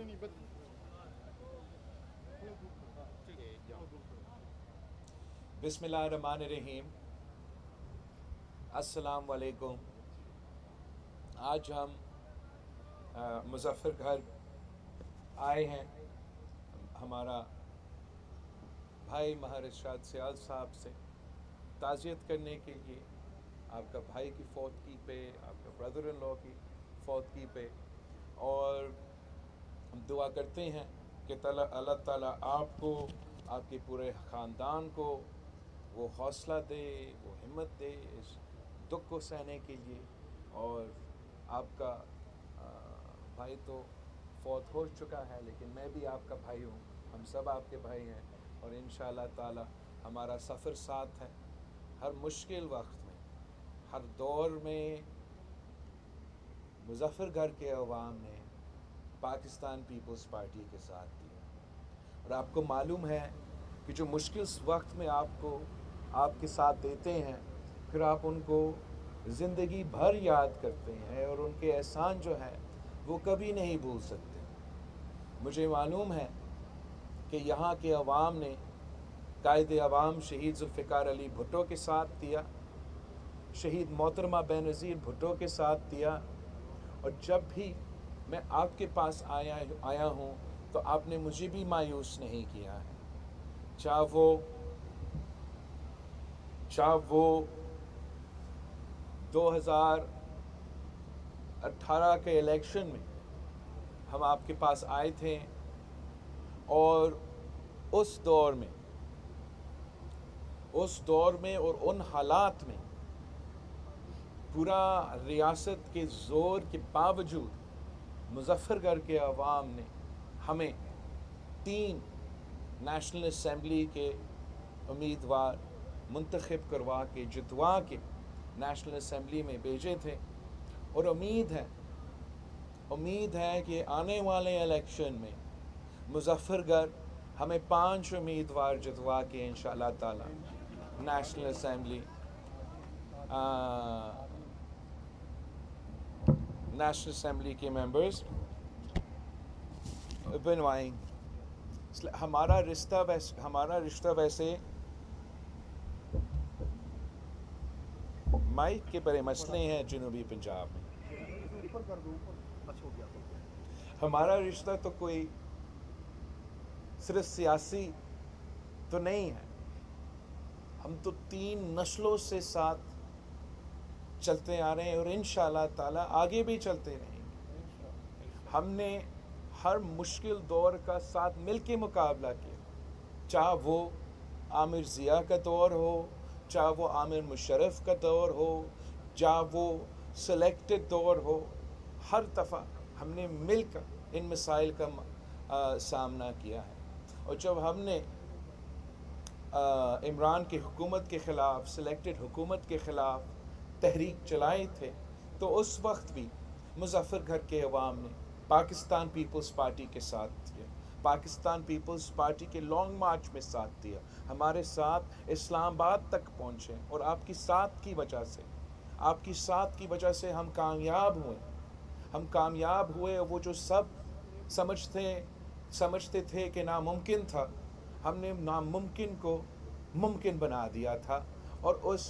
नहीं नहीं, बस। बिस्मिल्लाहिर्रहमानिर्रहीम। अस्सलाम वालेकुम आज हम मुजफ़्फ़रगढ़ आए हैं। हमारा भाई महर इरशाद सियाल साहब से ताज़ियत करने के लिए, आपका भाई की फौतगी पे, आपका ब्रदर इन लॉ की फौतगी पे, और हम दुआ करते हैं कि तला, अल्लाह ताला आपको, आपके पूरे ख़ानदान को वो हौसला दे, वो हिम्मत दे इस दुख को सहने के लिए। और आपका भाई तो फौत हो चुका है, लेकिन मैं भी आपका भाई हूँ। हम सब आपके भाई हैं और इन ताला हमारा सफ़र साथ है, हर मुश्किल वक्त में, हर दौर में, मुजफ्फरगढ़ के अवाम ने पाकिस्तान पीपल्स पार्टी के साथ दिया और आपको मालूम है कि जो मुश्किल वक्त में आपको, आपके साथ देते हैं, फिर आप उनको ज़िंदगी भर याद करते हैं और उनके एहसान जो है, वो कभी नहीं भूल सकते। मुझे मालूम है कि यहाँ के अवाम ने कायद अवाम शहीद जुल्फ़िकार अली भुट्टो के साथ दिया, शहीद मोहतरमा बेनज़ीर भुट्टो के साथ दिया, और जब भी मैं आपके पास आया आया हूँ तो आपने मुझे भी मायूस नहीं किया है। चाहे वो चाहे वो 2018 के इलेक्शन में हम आपके पास आए थे और उस दौर में, उस दौर में और उन हालात में पूरा रियासत के ज़ोर के बावजूद मुजफ्फरगढ़ के अवाम ने हमें तीन नेशनल असम्बली के उम्मीदवार मुंतखब करवा के जितवा के नेशनल असम्बली में भेजे थे। और उम्मीद है उम्मीद है कि आने वाले इलेक्शन में मुजफ्फरगढ़ हमें पाँच उम्मीदवार जितवा के इन ताला नेशनल असम्बली नेशनल असम्बली के मेंबर्स बनवाएँगे हमारा रिश्ता वैसे, हमारा रिश्ता वैसे माइक के बड़े मसले हैं जनूबी पंजाब में। हमारा रिश्ता तो कोई सिर्फ़ सियासी तो नहीं है। हम तो तीन नस्लों से साथ चलते आ रहे हैं और इन ताला आगे भी चलते रहेंगे। हमने हर मुश्किल दौर का साथ मिल के मुकाबला किया। चाहे वो आमिर ज़िया का दौर हो चाहे वो आमिर मुशरफ का दौर हो चाहे वो सेलेक्टेड दौर हो हर दफ़ा हमने मिलकर इन मसाइल का आ, सामना किया है। और जब हमने इमरान की हुकूमत के ख़िलाफ़ सेलेक्टेड हुकूमत के ख़िलाफ़ तहरीक चलाए थे तो उस वक्त भी मुजफ्फरगढ़ के अवाम ने पाकिस्तान पीपल्स पार्टी के साथ दिया। पाकिस्तान पीपल्स पार्टी के लॉन्ग मार्च में साथ दिया। हमारे साथ इस्लामाबाद तक पहुँचे और आपकी साथ की वजह से, आपकी साथ की वजह से हम कामयाब हुए। हम कामयाब हुए वो जो सब समझते समझते थे कि नामुमकिन था, हमने नामुमकिन को मुमकिन बना दिया था और उस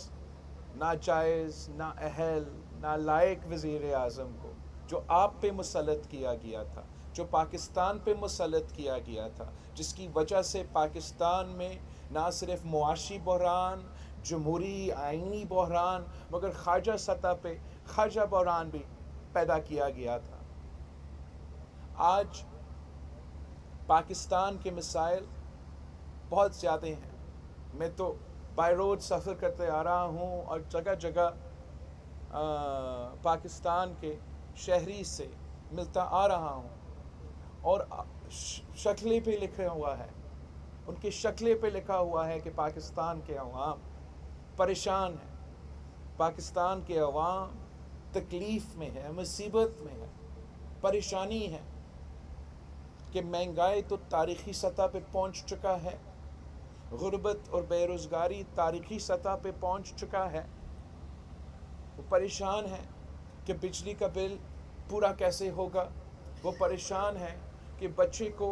नाजायज़ ना अहल, ना लायक वज़ी अज़म को, जो आप पे मुसलत किया गया था, जो पाकिस्तान पे मुसलत किया गया था, जिसकी वजह से पाकिस्तान में ना सिर्फ़ मुआशी बहरान, जमहूरी आइनी बहरान, मगर ख्वाजा सतह पे, ख्वाजा बहरान भी पैदा किया गया था। आज पाकिस्तान के मिसाइल बहुत ज़्यादा हैं। मैं तो बाई रोड सफ़र करते आ रहा हूँ और जगह जगह पाकिस्तान के शहरी से मिलता आ रहा हूँ। और शक्लें पे लिखा हुआ है। उनकी शक्लें पे लिखा हुआ है कि पाकिस्तान के अवाम परेशान हैं। पाकिस्तान के अवाम तकलीफ़ में है, मुसीबत में है, परेशानी है कि महँगाई तो तारीख़ी सतह पे पहुँच चुका है। गुर्बत और बेरोज़गारी तारीख़ी सतह पे पहुँच चुका है। वो परेशान है कि बिजली का बिल पूरा कैसे होगा। वो परेशान है कि बच्चे को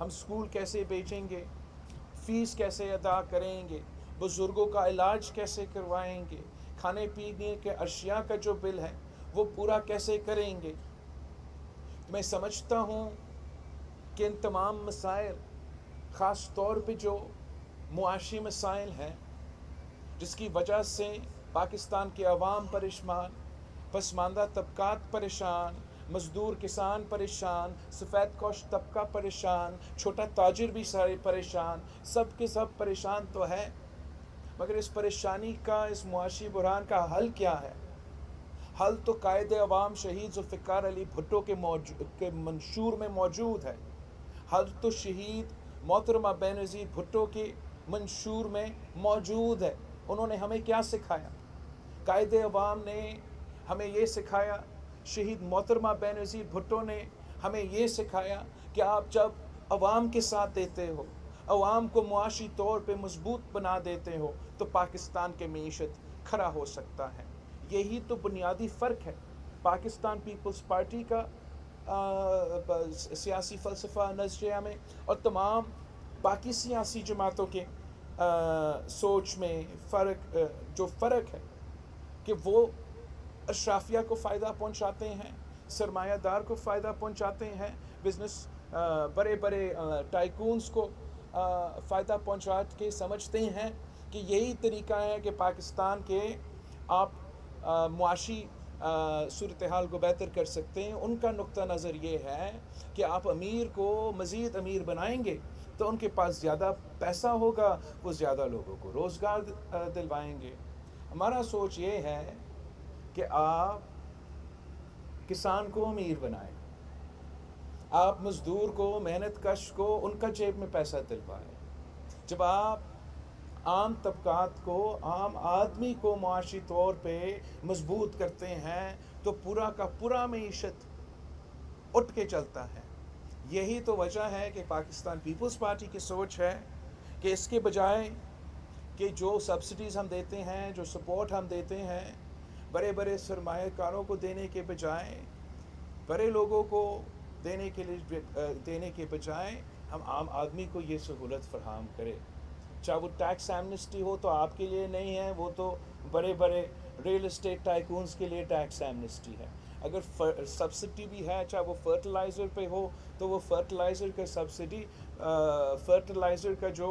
हम स्कूल कैसे भेजेंगे, फ़ीस कैसे अदा करेंगे, बुज़ुर्गों का इलाज कैसे करवाएँगे, खाने पीने के अशिया का जो बिल है, वो पूरा कैसे करेंगे। मैं समझता हूँ कि इन तमाम मसाइल, ख़ास तौर पे जो मुआशी मसाइल हैं, जिसकी वजह से पाकिस्तान के अवाम परेशान, पसमानदा तबकात परेशान, मज़दूर किसान परेशान, सफ़ेद कोश तबका परेशान, छोटा ताजिर भी सारे परेशान, सब के सब परेशान तो है, मगर इस परेशानी का, इस मुआशी बुरहान का हल क्या है? हल तो कायद अवाम शहीद जुल्फ़िकार अली भुट्टो के के मंशूर में मौजूद है। हल तो शहीद मोहतरमा बेनज़ीर भुट्टो के मंशूर में मौजूद है। उन्होंने हमें क्या सिखाया? कायद अवाम ने हमें ये सिखाया, शहीद मोहतरमा बेनज़ीर भुट्टो ने हमें ये सिखाया कि आप जब अवाम के साथ देते हो, अवाम को मुआशी तौर पे मज़बूत बना देते हो तो पाकिस्तान के मीशत खड़ा हो सकता है। यही तो बुनियादी फ़र्क है। पाकिस्तान पीपल्स पार्टी का सियासी फ़लसफ़ा नज़रिया में और तमाम बाकी सियासी जमातों के आ, सोच में फ़र्क जो फ़र्क है कि वो अशराफिया को फ़ायदा पहुँचाते हैं सरमायादार को फ़ायदा पहुँचाते हैं बिज़नेस बड़े बड़े टाइकून्स को फ़ायदा पहुँचा के समझते हैं कि यही तरीका है कि पाकिस्तान के आप मुआशी सूरत हाल को बेहतर कर सकते हैं। उनका नुक़ नज़र ये है कि आप अमीर को मज़ीद अमीर बनाएँगे तो उनके पास ज़्यादा पैसा होगा, वो ज़्यादा लोगों को रोज़गार दिलवाएँगे। हमारा सोच ये है कि आप किसान को अमीर बनाएँ। आप मज़दूर को, मेहनत कश को, उनका जेब में पैसा दिलवाएँ। जब आप आम तबकात को, आम आदमी को माशी तौर पे मज़बूत करते हैं तो पूरा का पूरा मीशत उठ के चलता है। यही तो वजह है कि पाकिस्तान पीपल्स पार्टी की सोच है कि इसके बजाय कि जो सब्सिडीज़ हम देते हैं, जो सपोर्ट हम देते हैं बड़े बड़े सरमाकारों को देने के बजाय, बड़े लोगों को देने के लिए देने के बजाय हम आम आदमी को ये सहूलत फराहम करें। चाहे वो टैक्स एमनेस्टी हो तो आपके लिए नहीं है, वो तो बड़े बड़े रियल इस्टेट टाइकून्स के लिए टैक्स एमनेस्टी है। अगर सब्सिडी भी है, चाहे वो फर्टिलाइज़र पे हो तो वो फर्टिलाइज़र का सब्सिडी फर्टिलाइज़र का जो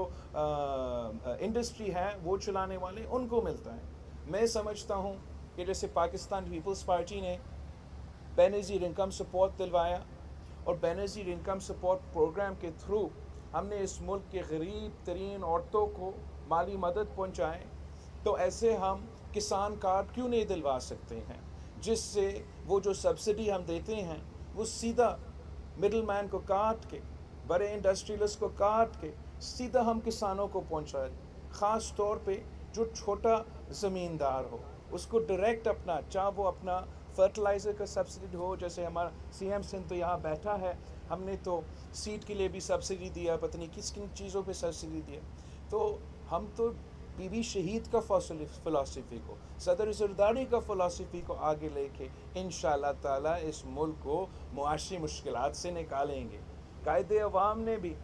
इंडस्ट्री है, वो चलाने वाले, उनको मिलता है। मैं समझता हूँ कि जैसे पाकिस्तान पीपल्स पार्टी ने बेनज़ीर इनकम सपोर्ट दिलवाया और बेनज़ीर इनकम सपोर्ट प्रोग्राम के थ्रू हमने इस मुल्क के गरीब तरीन औरतों को माली मदद पहुँचाएँ तो ऐसे हम किसान कार्ड क्यों नहीं दिलवा सकते हैं? जिससे वो जो सब्सिडी हम देते हैं, वो सीधा मिडल मैन को काट के, बड़े इंडस्ट्रियलिस्ट को काट के, सीधा हम किसानों को पहुँचाए ख़ास तौर पे जो छोटा ज़मींदार हो, उसको डायरेक्ट अपना, चाहे वो अपना फर्टिलाइज़र का सब्सिडी हो, जैसे हमारा सी एम सिंह तो यहाँ बैठा है, हमने तो सीट के लिए भी सब्सिडी दिया, पता नहीं किस किन चीज़ों पे सब्सिडी दिया। तो हम तो बीबी शहीद का फ़िलासफ़ी को सदर सरदारी का फ़िलासफ़ी को आगे लेके इन ताला इस मुल्क को मुआशी मुश्किल से निकालेंगे। कायदे अवाम ने भी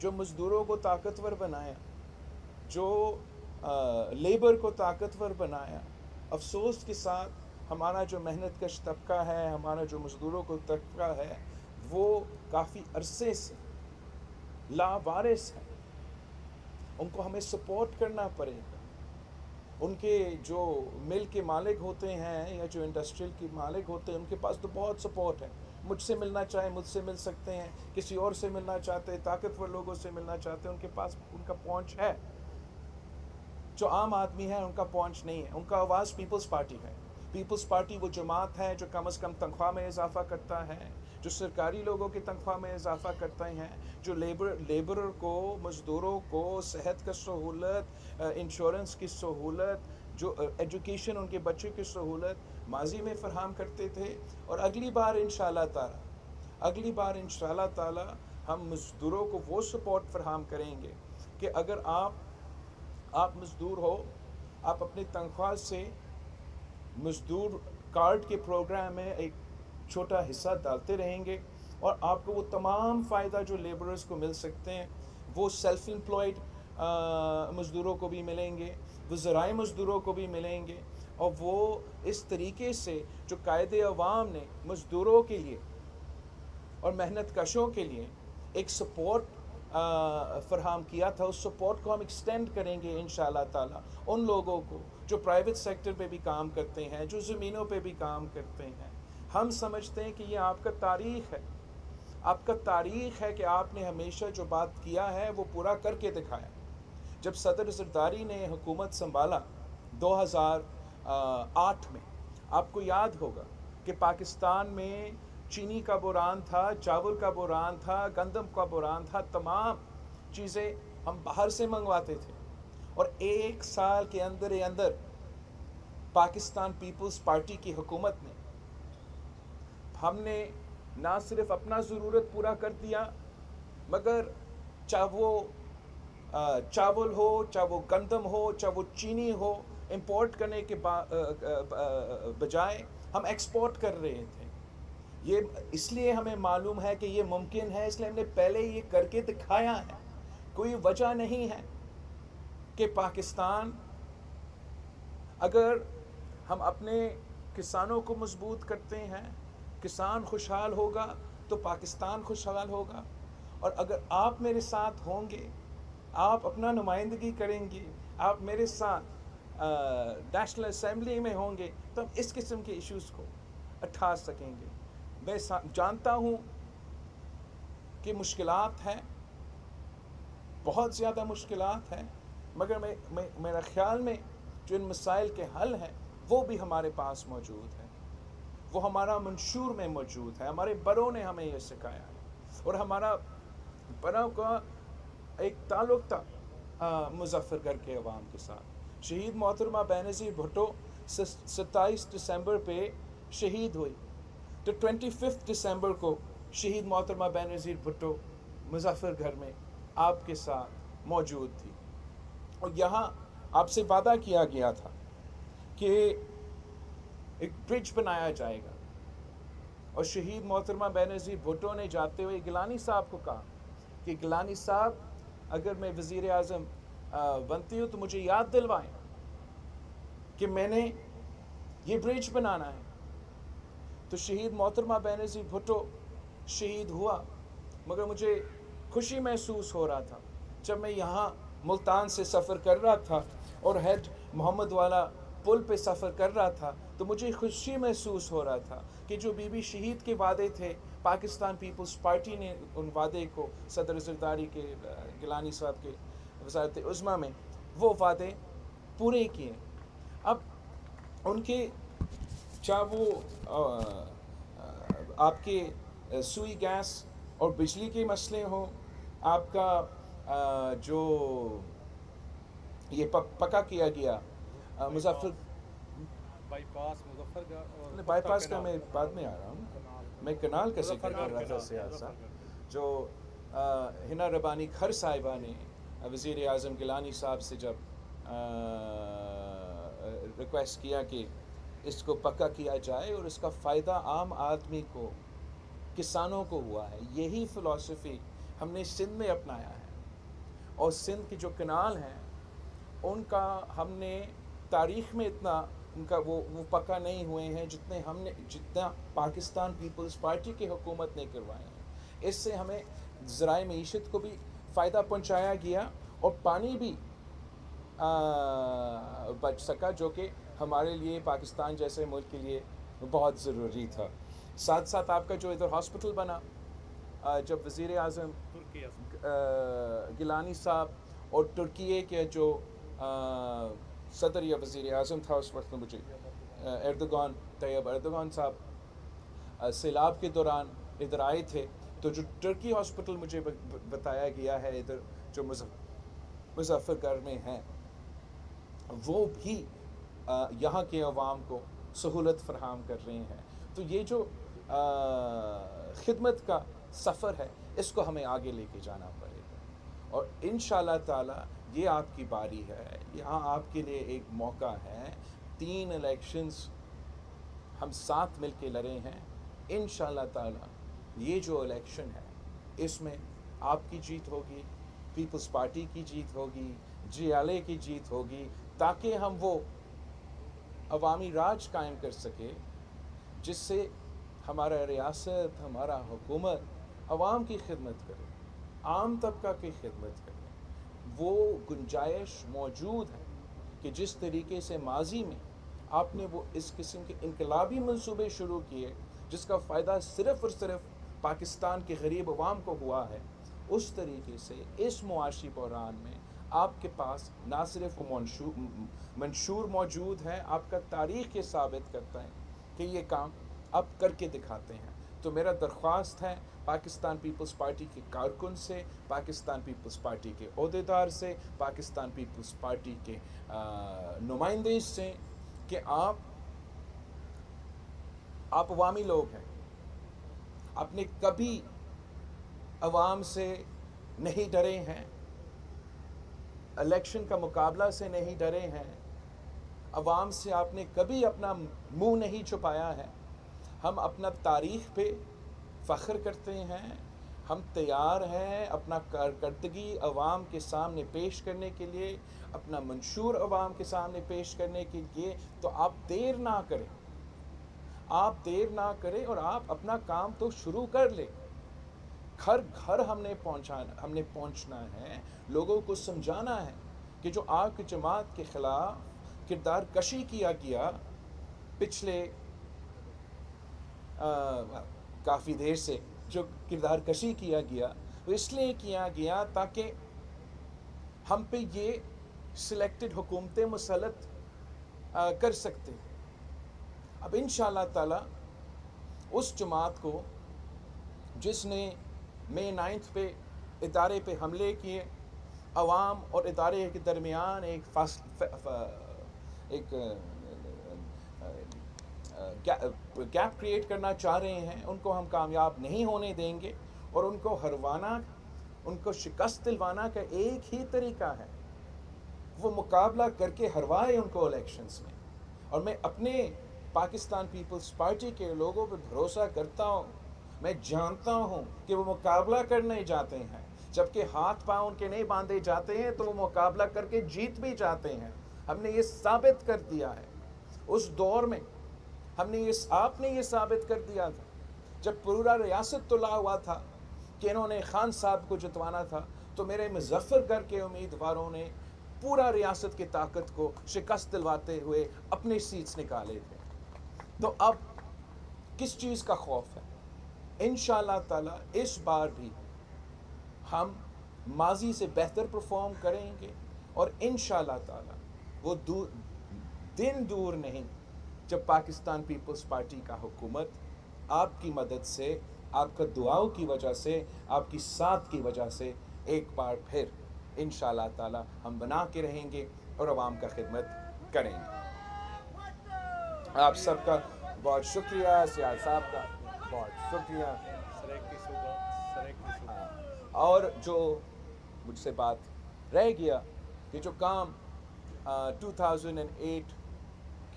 जो मज़दूरों को ताकतवर बनाया जो आ, लेबर को ताकतवर बनाया अफसोस के साथ हमारा जो मेहनत कश तबका है हमारा जो मज़दूरों को तबका है वो काफ़ी अरसे से लावारिस है। उनको हमें सपोर्ट करना पड़ेगा उनके जो मिल के मालिक होते हैं या जो इंडस्ट्रियल के मालिक होते हैं, उनके पास तो बहुत सपोर्ट है। मुझसे मिलना चाहे, मुझसे मिल सकते हैं। किसी और से मिलना चाहते हैं ताकतवर लोगों से मिलना चाहते हैं, उनके पास उनका पहुँच है। जो आम आदमी है, उनका पहुँच नहीं है। उनका आवाज़ पीपल्स पार्टी है। पीपल्स पार्टी वो जमात है जो कम अज़ कम तनख्वाह में इजाफा करता है। जो सरकारी लोगों की तनख्वाह में इजाफा करते हैं, जो लेबर लेबर को, मज़दूरों को, सेहत का सहूलत इंश्योरेंस की सहूलत, जो एजुकेशन उनके बच्चों की सहूलत, माजी में फ़रहम करते थे। और अगली बार इन ताला, अगली बार इन ताला हम मज़दूरों को वो सपोर्ट फराहम करेंगे कि अगर आप आप मज़दूर हो, आप अपनी तनख्वाह से मज़दूर कार्ड के प्रोग्राम में एक छोटा हिस्सा डालते रहेंगे और आपको वो तमाम फ़ायदा जो लेबरर्स को मिल सकते हैं, वो सेल्फ एम्प्लॉयड मज़दूरों को भी मिलेंगे, वो ज़राए मज़दूरों को भी मिलेंगे और वो इस तरीके से जो कायद अवाम ने मज़दूरों के लिए और मेहनत कशों के लिए एक सपोर्ट फरहम किया था, उस सपोर्ट को हम एक्सटेंड करेंगे इन ताला। उन लोगों को जो प्राइवेट सेक्टर पे भी काम करते हैं, जो ज़मीनों पे भी काम करते हैं हम समझते हैं कि ये आपका तारीख़ है। आपका तारीख़ है कि आपने हमेशा जो बात किया है, वो पूरा करके दिखाया। जब सदर जरदारी ने हुकूमत संभाला 2008 में, आपको याद होगा कि पाकिस्तान में चीनी का बुरान था, चावल का बुरान था, गंदम का बुरान था, तमाम चीज़ें हम बाहर से मंगवाते थे। और एक साल के अंदर अंदर पाकिस्तान पीपल्स पार्टी की हुकूमत ने हमने ना सिर्फ़ अपना ज़रूरत पूरा कर दिया, मगर चाहे वो चावल हो, चाहे वो गंदम हो, चाहे वो चीनी हो इंपोर्ट करने के बजाय हम एक्सपोर्ट कर रहे थे। ये इसलिए हमें मालूम है कि ये मुमकिन है, इसलिए हमने पहले ये करके दिखाया है। कोई वजह नहीं है कि पाकिस्तान अगर हम अपने किसानों को मज़बूत करते हैं किसान खुशहाल होगा तो पाकिस्तान खुशहाल होगा। और अगर आप मेरे साथ होंगे आप अपना नुमाइंदगी करेंगे आप मेरे साथ नेशनल असम्बली में होंगे तो हम इस किस्म के इश्यूज़ को उठा सकेंगे। मैं जानता हूँ कि मुश्किलात हैं बहुत ज़्यादा मुश्किलात हैं मगर मैं, मैं मेरा ख्याल में जो इन मसाइल के हल हैं वो भी हमारे पास मौजूद है। वो हमारा मंशूर में मौजूद है, हमारे बड़ों ने हमें ये सिखाया है। और हमारा बड़ों का एक ताल्लुक था मुजफ्फरगढ़ के अवाम के साथ। शहीद मोहतरमा बेनज़ीर भुट्टो सत्ताईस दिसंबर पे शहीद हुई। तो ट्वेंटी फिफ्थ दिसंबर को शहीद मोहतरमा बेनज़ीर भुट्टो मुजफ्फरगढ़ में आपके साथ मौजूद थी। और यहाँ आपसे वादा किया गया था कि एक ब्रिज बनाया जाएगा। और शहीद मोहतरमा बेनज़ीर भुट्टो ने जाते हुए गिलानी साहब को कहा कि गिलानी साहब, अगर मैं वज़ी अजम बनती हूँ तो मुझे याद दिलवाएँ कि मैंने ये ब्रिज बनाना है। तो शहीद मोहतरमा बेनज़ी भुट्टो शहीद हुआ, मगर मुझे खुशी महसूस हो रहा था जब मैं यहाँ मुल्तान से सफ़र कर रहा था और हेड मोहम्मद वाला पुल पे सफ़र कर रहा था तो मुझे खुशी महसूस हो रहा था कि जो बीबी शहीद के वादे थे पाकिस्तान पीपल्स पार्टी ने उन वादे को सदर जरदारी के गिलानी साहब के वजारत उज़मा में वो वादे पूरे किए। अब उनके चाहे वो आपके सुई गैस और बिजली के मसले हों आपका आ, जो ये पक्का किया गया मुजफ्फर बाईपास मुजफ्फर बाईपास का मैं बाद में आ रहा हूँ। मैं कनाल का ज़िक्र कर रहा था सियासा जो हिना रबानी खर साहिबा ने वज़ी अजम गिलानी साहब से जब रिक्वेस्ट किया कि इसको पक्का किया जाए और इसका फ़ायदा आम आदमी को किसानों को हुआ है यही फ़िलासफ़ी हमने सिंध में अपनाया है। और सिंध की जो कनाल हैं उनका हमने तारीख़ में इतना उनका वो वो पक्का नहीं हुए हैं जितने हमने जितना पाकिस्तान पीपल्स पार्टी की हुकूमत ने करवाए हैं। इससे हमें ज़राए मीशत को भी फ़ायदा पहुँचाया गया और पानी भी आ, बच सका जो कि हमारे लिए पाकिस्तान जैसे मुल्क के लिए बहुत ज़रूरी था। साथ साथ आपका जो इधर हॉस्पिटल बना जब वज़ी अजम गिलानी साहब और तुर्की के जो आ, सदर या वज़ी अजम था उस वक्त मुझे एर्दगान तैयब एर्दगान साहब सैलाब के दौरान इधर आए थे तो जो टर्की हॉस्पिटल मुझे बताया गया है इधर जो मुजफ्फरगढ़ में है वो भी यहाँ के अवाम को सहूलत फराहम कर रहे हैं तो ये जो खिदमत का सफ़र है इसको हमें आगे लेके जाना पड़ेगा और इन ताला ये आपकी बारी है। यहाँ आपके लिए एक मौका है। तीन इलेक्शंस हम साथ मिल के लड़े हैं। इन ताला, ये जो इलेक्शन है, इसमें आपकी जीत होगी पीपल्स पार्टी की जीत होगी जी की जीत होगी, ताकि हम वो अवामी राज कायम कर सके, जिससे हमारा रियासत, हमारा हुकूमत आवाम की खिदमत करे, आम तबका की खिदमत करे। वो गुंजाइश मौजूद है कि जिस तरीके से माजी में आपने वो इस किस्म के इनकलाबी मनसूबे शुरू किए, जिसका फ़ायदा सिर्फ़ और सिर्फ़ पाकिस्तान के गरीब अवाम को हुआ है, उस तरीके से इस मुआशी बहरान में आपके पास ना सिर्फ़ मंशूर मौजूद है, आपका तारीख ये साबित करता है कि ये काम आप करके दिखाते हैं। तो मेरा दरख्वास्त है पाकिस्तान पीपल्स पार्टी के कारकुन से, पाकिस्तान पीपल्स पार्टी के अहदेदार से, पाकिस्तान पीपल्स पार्टी के नुमाइंदे से कि आप आप अवामी लोग हैं। आपने कभी अवाम से नहीं डरे हैं, इलेक्शन का मुकाबला से नहीं डरे हैं, अवाम से आपने कभी अपना मुँह नहीं छुपाया है। हम अपना तारीख पे फ़ख्र करते हैं, हम तैयार हैं अपना कारकर्दगी अवाम के सामने पेश करने के लिए, अपना मंशूर अवाम के सामने पेश करने के लिए तो आप देर ना करें। आप देर ना करें और आप अपना काम तो शुरू कर लें। घर घर हमने पहुंचाना, हमने पहुँचना है, लोगों को समझाना है कि जो आग जमात के ख़िलाफ़ किरदार कशी किया गया पिछले काफ़ी देर से जो किरदार कशी किया गया, वो इसलिए किया गया ताकि हम पे ये सिलेक्टेड हुकूमतें मुसलत कर सकते अब इन ताला उस जमात को जिसने मे नाइन्थ पे इदारे पे हमले किए आवाम और इदारे के दरमियान एक फास एक गैप क्रिएट करना चाह रहे हैं, उनको हम कामयाब नहीं होने देंगे और उनको हरवाना, उनको शिकस्त दिलवाना का एक ही तरीका है। वो मुकाबला करके हरवाए उनको इलेक्शंस में। और मैं अपने पाकिस्तान पीपल्स पार्टी के लोगों पर भरोसा करता हूँ। मैं जानता हूँ कि वो मुकाबला करने जाते हैं। जबकि हाथ पाँव उनके नहीं बांधे जाते हैं तो वो मुकाबला करके जीत भी जाते हैं। हमने ये साबित कर दिया है। उस दौर में हमने ये आपने ये साबित कर दिया था। जब पूरा रियासत तुला हुआ था कि इन्होंने खान साहब को जितवाना था तो मेरे मुजफ्फरगढ़ के उम्मीदवारों ने पूरा रियासत की ताकत को शिकस्त दिलवाते हुए अपने सीट्स निकाले थे। तो अब किस चीज़ का खौफ है? इन ताला इस बार भी हम माजी से बेहतर परफॉर्म करेंगे और इन ताला वो दिन दूर नहीं जब पाकिस्तान पीपल्स पार्टी का हुकूमत आपकी मदद से आपका दुआओं की वजह से आपकी साथ की वजह से एक बार फिर इन ताला हम बना के रहेंगे और आवाम का खिदमत करेंगे। आप सबका बहुत शुक्रिया सियाल साहब का बहुत शुक्रिया। हाँ, और जो मुझसे बात रह गया कि जो काम आ, 2008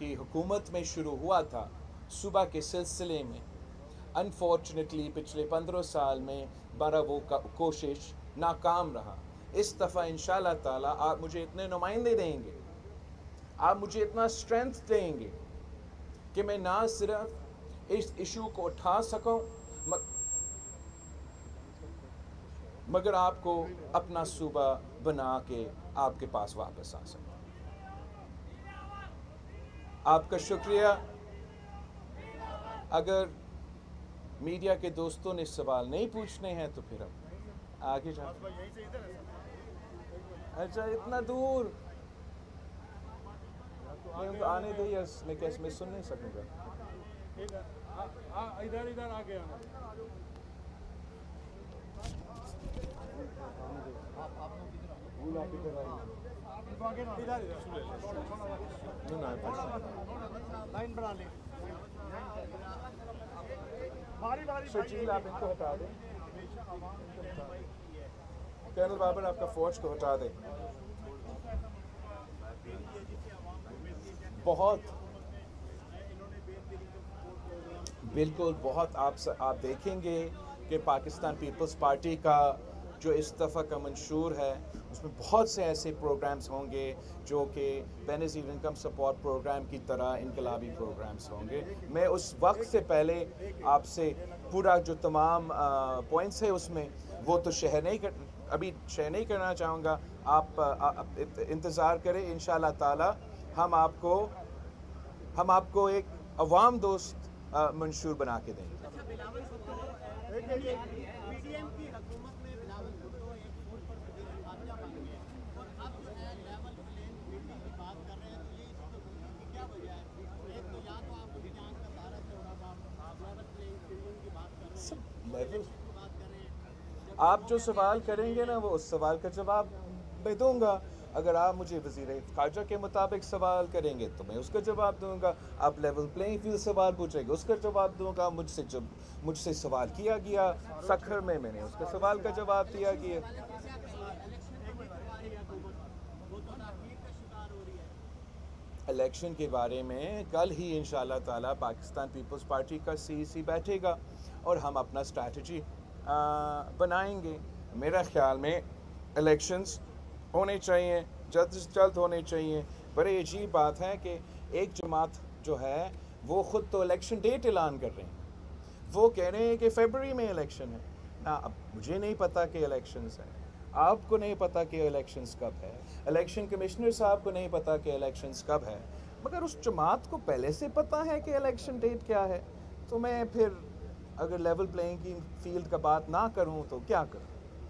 की हुकूमत में शुरू हुआ था, सुबह के सिलसिले में। अनफॉर्चुनेटली पिछले पंद्रह साल में बारह वो कोशिश नाकाम रहा। इस दफ़ा इन ताला आप मुझे इतने नुमाइंदे देंगे, आप मुझे इतना स्ट्रेंथ देंगे कि मैं ना सिर्फ़ इस इशू को उठा सकूँ मगर आपको अपना सूबा बना के आपके पास वापस आ सकूँ। आपका शुक्रिया। अगर मीडिया के दोस्तों ने सवाल नहीं पूछने हैं तो फिर हम आगे जाते अच्छा इतना दूर। तो आने दो मैं कैसे मैं सुन नहीं सकूँगा? इधर इधर आ गया आप इधर लाइन बना बारी सुशील आप इनको हटा दें बाबर आपका फौज को हटा दें बहुत बिल्कुल बहुत आप आप देखेंगे कि पाकिस्तान पीपल्स पार्टी का जो इस दफ़ा का मंशूर है, उसमें बहुत से ऐसे प्रोग्राम्स होंगे जो कि बेनज़ीर इनकम सपोर्ट प्रोग्राम की तरह इनकलाबी प्रोग्राम्स होंगे। मैं उस वक्त से पहले आपसे पूरा जो तमाम पॉइंट्स है उसमें, वो तो शेयर नहीं कर, अभी शेयर नहीं करना चाहूँगा। आप इंतज़ार करें इन ताला, हम आपको हम आपको एक अवाम दोस्त मंशूर बना के देंगे अच्छा बिलावल भुट्टो पीडीएम की हुकूमत में बिलावल भुट्टो एक फूट पर वज़ीर खारजा बन गए और अब जो है लेवल प्लेइंग फ़ील्ड की बात कर रहे हैं तो ये इसको बोलने की क्या वजह है एक तो या तो आप विज्ञान का तारक है और अब आप लेवल प्लेइंग फ़ील्ड की बात कर रहे हैं लेवल इलेक्शन की बात कर रहे हैं आप जो सवाल करेंगे ना, वो उस सवाल का जवाब मैं दूँगा। अगर आप मुझे वज़ीर खारजा के मुताबिक सवाल करेंगे तो मैं उसका जवाब दूँगा। आप लेवल प्लेइंग फ़ील्ड सवाल पूछेंगे, उसका जवाब दूँगा। मुझसे जब, मुझसे सवाल किया गया, सखर में मैंने उसका सवाल का जवाब दिया गया। इलेक्शन को बारे में कल ही इन ताला पाकिस्तान पीपल्स पार्टी का सी बैठेगा और हम अपना स्ट्रैटेजी बनाएँगे। मेरा ख्याल में इलेक्शंस होने चाहिए, जल्द से जल्द होने चाहिए। बड़े अजीब बात है कि एक जमात जो है, वो ख़ुद तो इलेक्शन डेट ऐलान कर रहे हैं। वो कह रहे हैं कि फरवरी में इलेक्शन है। ना, अब मुझे नहीं पता कि इलेक्शंस हैं। आपको नहीं पता कि इलेक्शंस कब है। इलेक्शन कमिश्नर साहब को नहीं पता कि इलेक्शंस कब है। मगर उस जमात को पहले से पता है कि इलेक्शन डेट क्या है। तो मैं फिर अगर लेवल प्लेइंग की फ़ील्ड का बात ना करूँ तो क्या करूँ?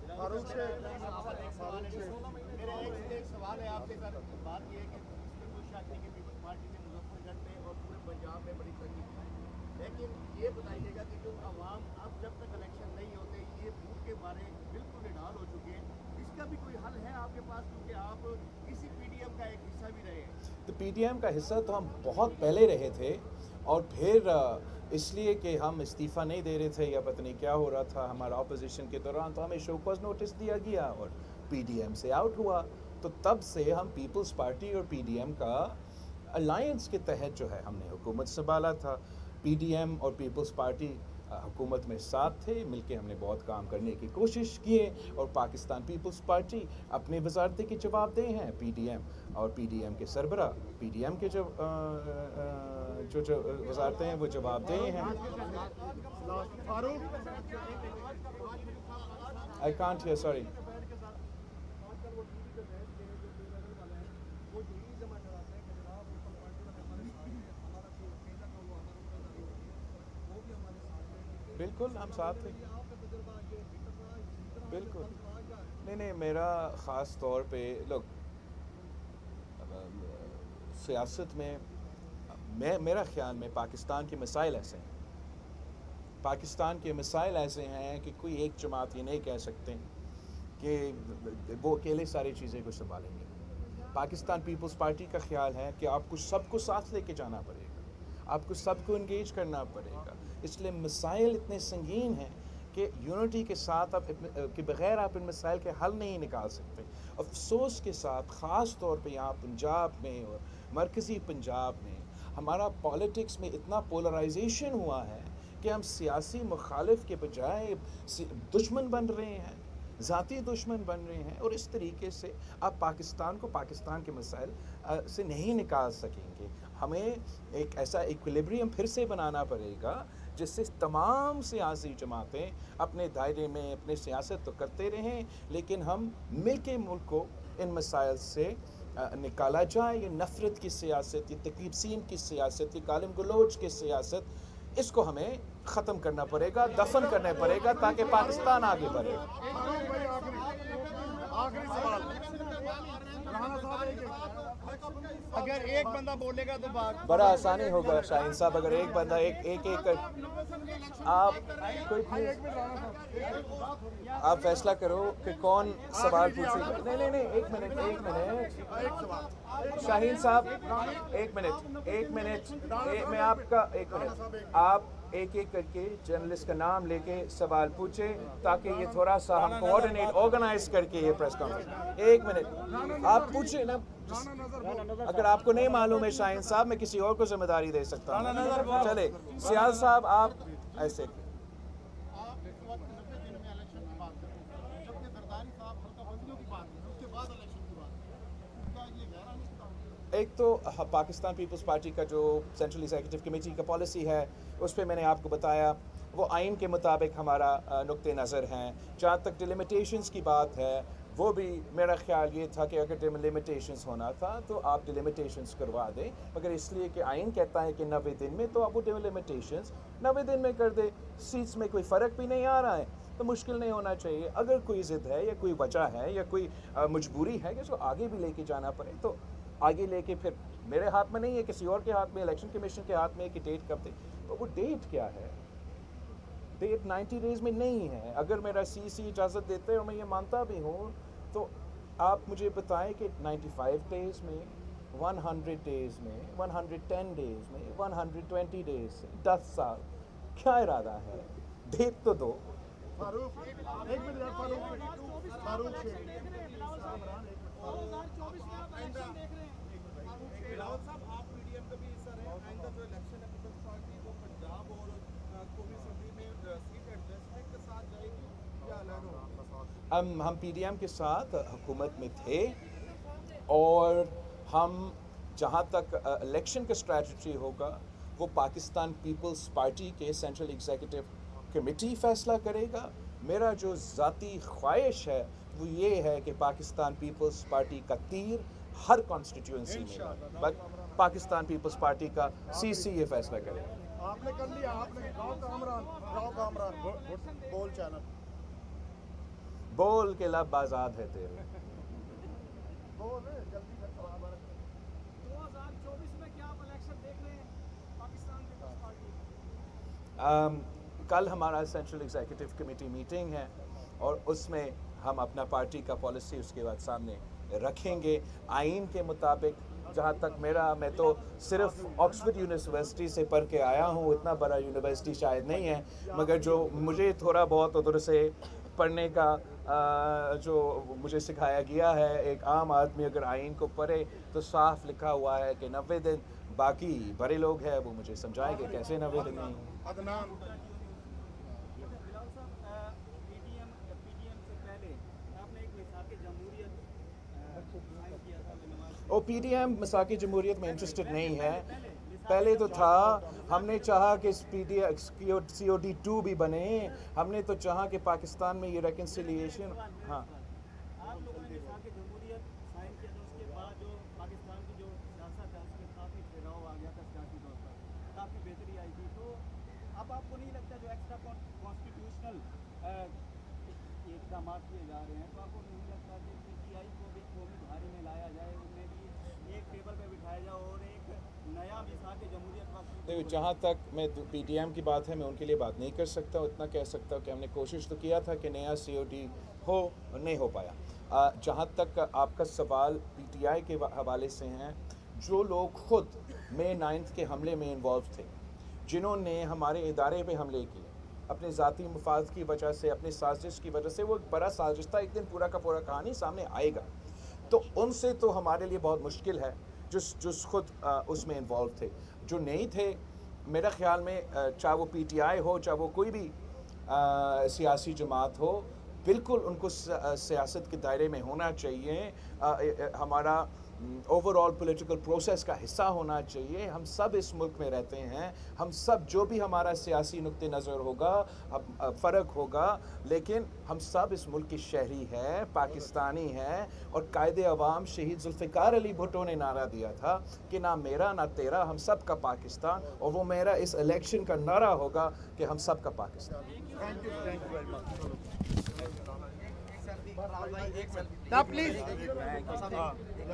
फारूक से मेरा एक एक सवाल है आपसे सर बात ये है कि इसमें कोई शक पीपल्स पार्टी ने मुजफ्फरगढ़ में और पूरे पंजाब में बड़ी तरक्की की लेकिन ये बताइएगा कि जो आवाम अब जब तक इलेक्शन नहीं होते ये वोट के बारे बिल्कुल निडाल हो चुके हैं। इसका भी कोई हल है आपके पास? क्योंकि आप इसी पीडीएम का एक हिस्सा भी रहे हैं। तो पीटीएम का हिस्सा तो हम बहुत पहले रहे थे। और फिर इसलिए कि हम इस्तीफ़ा नहीं दे रहे थे, या पता नहीं क्या हो रहा था हमारा अपोजिशन के दौरान तो हमें शोकॉज नोटिस दिया गया और पीडीएम से आउट हुआ। तो तब से हम पीपल्स पार्टी और पीडीएम का अलायंस के तहत जो है, हमने हुकूमत संभाला था। पीडीएम और पीपल्स पार्टी हुकूमत में साथ थे मिलके हमने बहुत काम करने की कोशिश किए और पाकिस्तान पीपल्स पार्टी अपने वजारते के जवाब दे हैं पीडीएम और पीडीएम के सरबरा पीडीएम के जो अ, अ, जो जो वजारते हैं वो जवाबदेह हैं। आई कांट हियर सॉरी बिल्कुल, हम साथ थे बिल्कुल। नहीं नहीं, मेरा ख़ास तौर पे लोग सियासत में, मैं, मेरा ख्याल में पाकिस्तान के मिसाइल ऐसे हैं। पाकिस्तान के मिसाइल ऐसे हैं कि कोई एक जमात ये नहीं कह सकते कि वो अकेले सारी चीज़ें को संभालेंगे। पाकिस्तान पीपल्स पार्टी का ख्याल है कि आपको सबको साथ लेके जाना पड़ेगा। आपको सबको इंगेज करना पड़ेगा। इसलिए मिसाइल इतने संगीन हैं कि यूनिटी के साथ आप के बगैर आप इन मसाइल के हल नहीं निकाल सकते। अफसोस के साथ, ख़ास तौर पे यहाँ पंजाब में और मरकज़ी पंजाब में, हमारा पॉलिटिक्स में इतना पोलराइजेशन हुआ है कि हम सियासी मुखालिफ के बजाय दुश्मन बन रहे हैं, ज़ाती दुश्मन बन रहे हैं और इस तरीके से आप पाकिस्तान को पाकिस्तान के मसाइल से नहीं निकाल सकेंगे। हमें एक ऐसा इक्विलिब्रियम फिर से बनाना पड़ेगा जिससे तमाम सियासी जमातें अपने दायरे में, अपने सियासत तो करते रहें, लेकिन हम मिल के मुल्क को इन मसाइल से निकाला जाए। ये नफ़रत की सियासत, ये तकसीम की सियासत, ये गालिम गलोच की सियासत, इसको हमें ख़त्म करना पड़ेगा, दफन करना पड़ेगा, ताकि पाकिस्तान आगे बढ़े फारूक भाई आखिरी आखिरी सवाल राणा साहब एक एक। अगर एक बंदा बोलेगा तो बात बड़ा आसानी होगा, शाहीन साहब, अगर एक बंदा, एक एक एक कर आप कोई आप फैसला करो कि कौन सवाल पूछेगा। नहीं नहीं नहीं, एक मिनट एक मिनट। शाहीन साहब, एक मिनट एक मिनट मैं आपका एक मिनट। आप एक एक करके जर्नलिस्ट का नाम लेके सवाल पूछे, ताकि ये थोड़ा सा हम कोऑर्डिनेट ऑर्गेनाइज करके ये प्रेस कॉन्फ्रेंस एक मिनट। आप पूछे ना अगर आपको नहीं मालूम है शाहीन साहब मैं किसी और को ज़िम्मेदारी दे सकता हूँ। चले सियाल साहब आप ऐसे। हैं। हैं हैं। है। एक तो पाकिस्तान पीपल्स पार्टी का जो सेंट्रल एग्जीक्यूटिव कमेटी का पॉलिसी है उस पर मैंने आपको बताया। वो आइन के मुताबिक हमारा नुक़ नज़र हैं। जहाँ तक डिलिमिटेशंस की बात है वो भी मेरा ख्याल ये था कि अगर डिलिमिटेशंस होना था तो आप डिलिमिटेशंस करवा दें। मगर इसलिए कि आइन कहता है कि नबे दिन में तो आप वो डिलिमिटेशंस नबे दिन में कर दे। सीट्स में कोई फ़र्क भी नहीं आ रहा है तो मुश्किल नहीं होना चाहिए। अगर कोई ज़िद है या कोई वजह है या कोई मजबूरी है कि उसको आगे भी लेके जाना पड़े तो आगे लेके फिर मेरे हाथ में नहीं है, किसी और के हाथ में इलेक्शन कमीशन के हाथ में कि डेट कब दे। तो वो डेट क्या है? डेट 90 डेज़ में नहीं है। अगर मेरा सी सी इजाज़त देते हैं और मैं ये मानता भी हूँ तो आप मुझे बताएँ कि 95 डेज़ में 100 डेज़ में 110 डेज़ में 120 डेज़ से 10 साल क्या इरादा है? डेट तो दो। फारूक एक मिनट यार फारूक। फारूक शेख। रावत साहब आप पीडीएम का भी हिस्सा रहे आइंदा जो इलेक्शन है पीपल्स पार्टी वो पंजाब और अ, कौमी असम्बली में अ, सीट एडजस्टमेंट के साथ जाएगी या अलग होगा हम हम पीडीएम के साथ हुकूमत में थे और हम जहाँ तक इलेक्शन का स्ट्रेटजी होगा वो पाकिस्तान पीपल्स पार्टी के सेंट्रल एग्जीक्यूटिव कमेटी फैसला करेगा। मेरा जो ज़ाती ख्वाहिश है वो ये है कि पाकिस्तान पीपल्स पार्टी का तीर हर कॉन्स्टिट्यूंसी में बट पाकिस्तान पीपल्स पार्टी का सी सी ये फैसला करेगा। आपने कर लिया आपने गाँव गाँव बोल चैनल। बोल के लब आज़ाद है तेरे बोल जल्दी कर। सवाल 2024 में क्या आप इलेक्शन देख रहे पाकिस्तान पीपल्स पार्टी। Um, कल हमारा सेंट्रल एग्जीक्यूटिव कमेटी मीटिंग है और उसमें हम अपना पार्टी का पॉलिसी उसके बाद सामने रखेंगे। आइन के मुताबिक जहाँ तक मेरा मैं तो सिर्फ़ ऑक्सफोर्ड यूनिवर्सिटी से पढ़ के आया हूँ इतना बड़ा यूनिवर्सिटी शायद नहीं है मगर जो मुझे थोड़ा बहुत उधर से पढ़ने का आ, जो मुझे सिखाया गया है एक आम आदमी अगर आइन को पढ़े तो साफ़ लिखा हुआ है कि नब्बे दिन बाकी बड़े लोग हैं वो मुझे समझाएँगे कैसे नब्बे दिन नहीं ओ पी डी एम मसाकी जमहूरियत में इंटरेस्टेड नहीं है। पहले तो था, हमने चाहा कि सी ओ डी टू भी बने। हमने तो चाहा कि पाकिस्तान में ये रेकन्सिलिएशन हाँ। तो आपको नहीं लगता जो एक्स्ट्रा कॉन्स्टिट्यूशनल इकदाम किए जा रहे हैं तो आपको नहीं लगता कि पी टी आई को भी कौमी धारी में लाया जाए उन्हें भी एक टेबल पर बिठाया जाए और एक नया मिसाल के देखो जहाँ तक मैं पी टी एम की बात है, मैं उनके लिए बात नहीं कर सकता, उतना कह सकता हूँ कि हमने कोशिश तो किया था कि नया सी ओ डी हो नहीं हो पाया। जहाँ तक आपका सवाल पी टी आई के हवाले से हैं, जो लोग खुद मई नाइन्थ के हमले में इन्वॉल्व थे, जिन्होंने हमारे इदारे पे हमले किए, अपने ज़ाती मफाद की वजह से, अपने साजिश की वजह से, वो एक बड़ा साजिश था, एक दिन पूरा का पूरा कहानी सामने आएगा। तो उनसे तो हमारे लिए बहुत मुश्किल है, जिस जिस खुद उसमें इन्वॉल्व थे। जो नहीं थे मेरे ख्याल में चाहे वो पी टी आई हो चाहे वो कोई भी आ, सियासी जमात हो बिल्कुल उनको सियासत के दायरे में होना चाहिए। आ, हमारा ओवरऑल पॉलिटिकल प्रोसेस का हिस्सा होना चाहिए। हम सब इस मुल्क में रहते हैं। हम सब जो भी हमारा सियासी नुक्ते नज़र होगा फ़र्क होगा लेकिन हम सब इस मुल्क की शहरी हैं पाकिस्तानी हैं और कायद अवाम शहीद जुल्फ़िकार अली भुटो ने नारा दिया था कि ना मेरा ना तेरा हम सब का पाकिस्तान और वो मेरा इस इलेक्शन का नारा होगा कि हम सब का पाकिस्तान।